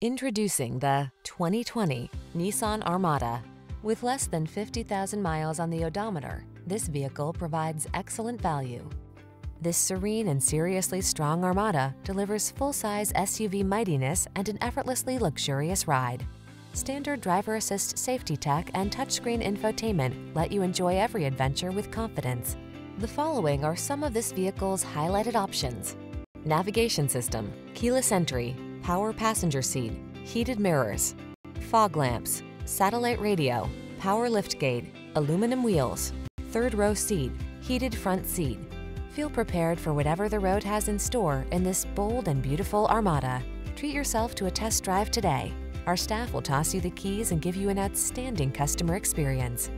Introducing the 2020 Nissan Armada. With less than 50,000 miles on the odometer, this vehicle provides excellent value. This serene and seriously strong Armada delivers full-size SUV mightiness and an effortlessly luxurious ride. Standard driver assist safety tech and touchscreen infotainment let you enjoy every adventure with confidence. The following are some of this vehicle's highlighted options. Navigation system, keyless entry, power passenger seat, heated mirrors, fog lamps, satellite radio, power liftgate, aluminum wheels, third row seat, heated front seat. Feel prepared for whatever the road has in store in this bold and beautiful Armada. Treat yourself to a test drive today. Our staff will toss you the keys and give you an outstanding customer experience.